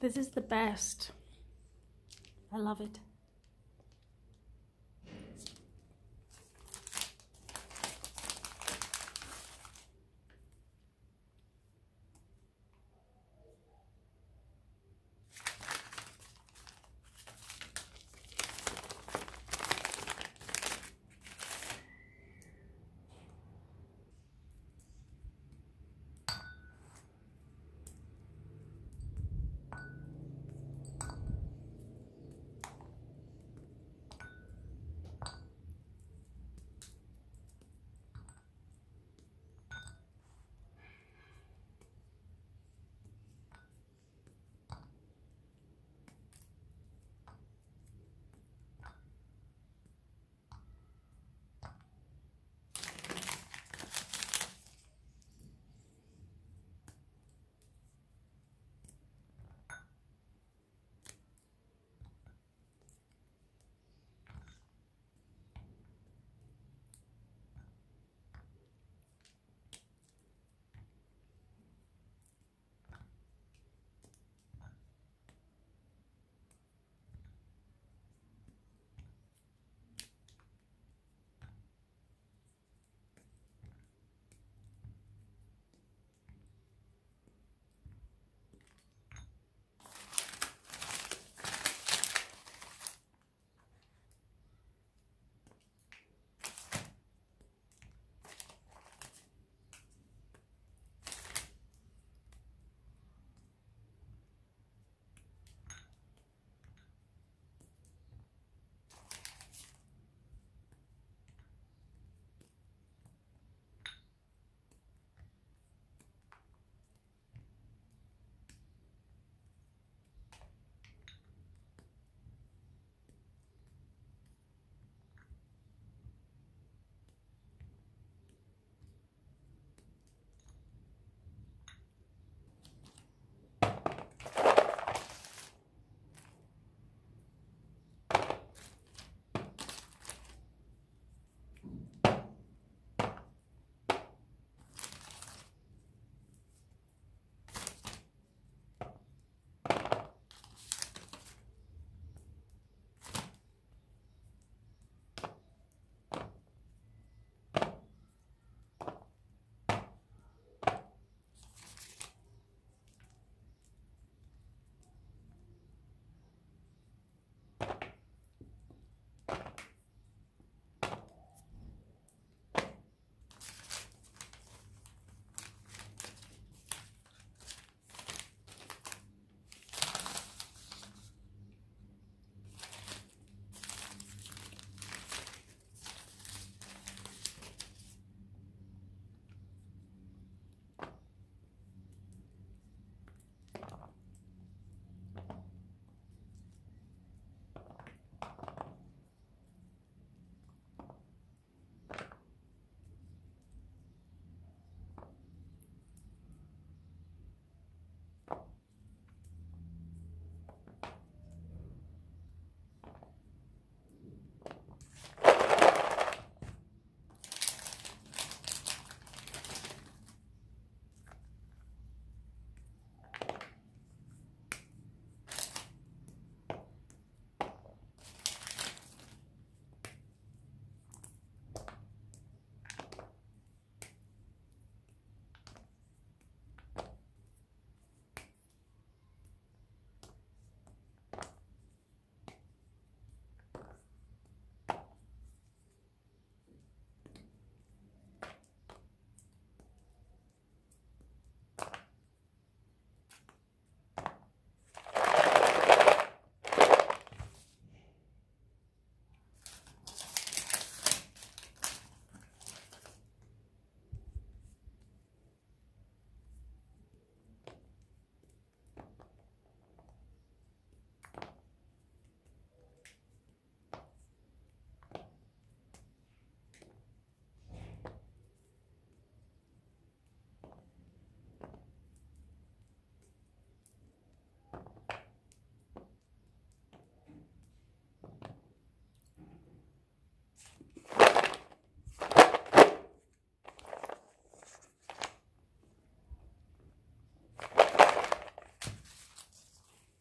This is the best. I love it.